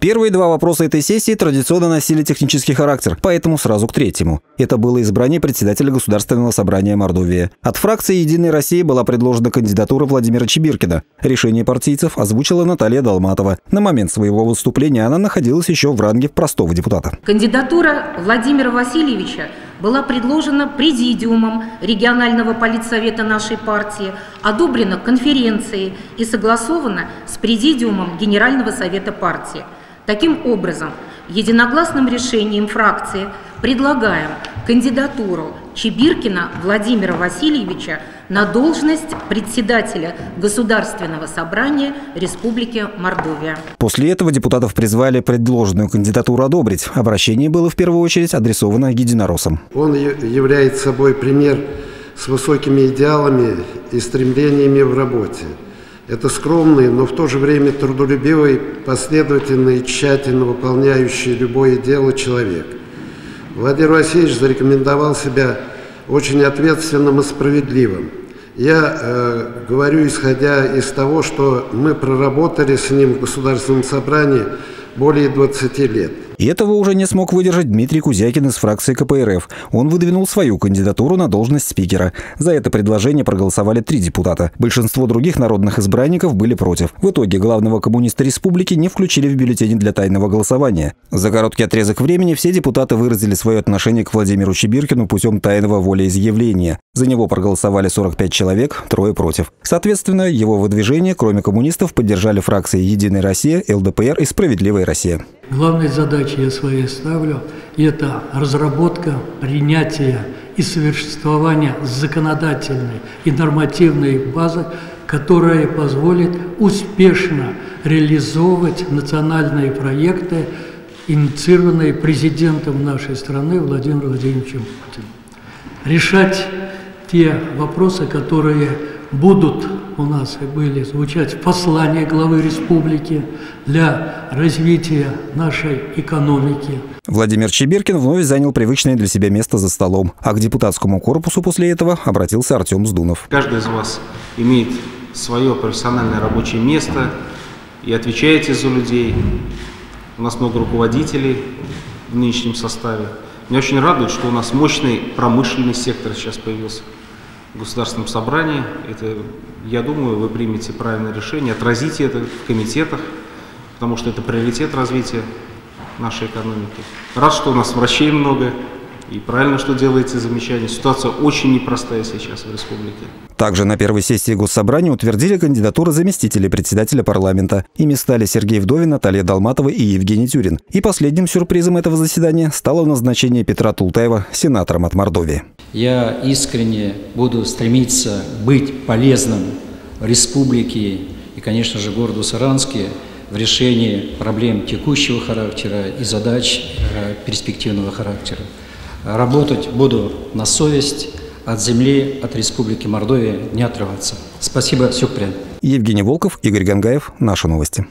Первые два вопроса этой сессии традиционно носили технический характер, поэтому сразу к третьему. Это было избрание председателя Государственного собрания Мордовии. От фракции «Единой России» была предложена кандидатура Владимира Чебиркина. Решение партийцев озвучила Наталья Долматова. На момент своего выступления она находилась еще в ранге простого депутата. Кандидатура Владимира Васильевича была предложена президиумом регионального политсовета нашей партии, одобрена конференцией и согласована с президиумом Генерального совета партии – Таким образом, единогласным решением фракции предлагаем кандидатуру Чебиркина Владимира Васильевича на должность председателя Государственного собрания Республики Мордовия. После этого депутатов призвали предложенную кандидатуру одобрить. Обращение было в первую очередь адресовано единороссам. Он является собой пример с высокими идеалами и стремлениями в работе – это скромный, но в то же время трудолюбивый, последовательный и тщательно выполняющий любое дело человек. Владимир Васильевич зарекомендовал себя очень ответственным и справедливым. Я э, говорю, исходя из того, что мы проработали с ним в Государственном собрании более 20 лет. И этого уже не смог выдержать Дмитрий Кузякин из фракции КПРФ. Он выдвинул свою кандидатуру на должность спикера. За это предложение проголосовали три депутата. Большинство других народных избранников были против. В итоге главного коммуниста республики не включили в бюллетени для тайного голосования. За короткий отрезок времени все депутаты выразили свое отношение к Владимиру Чебиркину путем тайного волеизъявления. За него проголосовали 45 человек, трое против. Соответственно, его выдвижение, кроме коммунистов, поддержали фракции «Единая Россия», ЛДПР и «Справедливая Россия». Главной задачей я своей ставлю – это разработка, принятие и совершенствование законодательной и нормативной базы, которая позволит успешно реализовывать национальные проекты, инициированные президентом нашей страны Владимиром Владимировичем Путиным. Решать те вопросы, которые будут у нас и были звучать в послании главы республики для развития нашей экономики. Владимир Чебиркин вновь занял привычное для себя место за столом, а к депутатскому корпусу после этого обратился Артем Сдунов. Каждый из вас имеет свое профессиональное рабочее место и отвечаете за людей. У нас много руководителей в нынешнем составе. Меня очень радует, что у нас мощный промышленный сектор сейчас появился в Государственном собрании. Это, я думаю, вы примете правильное решение, отразите это в комитетах, потому что это приоритет развития нашей экономики. Рад, что у нас врачей много, и правильно, что делаете замечание. Ситуация очень непростая сейчас в республике. Также на первой сессии Госсобрания утвердили кандидатуры заместителей председателя парламента. Ими стали Сергей Вдовин, Наталья Долматова и Евгений Тюрин. И последним сюрпризом этого заседания стало назначение Петра Тултаева сенатором от Мордовии. Я искренне буду стремиться быть полезным республике и, конечно же, городу Саранске в решении проблем текущего характера и задач э, перспективного характера. Работать буду на совесть, от земли, от Республики Мордовия не отрываться. Спасибо, прям. Евгений Волков, Игорь Гангаев. Наши новости.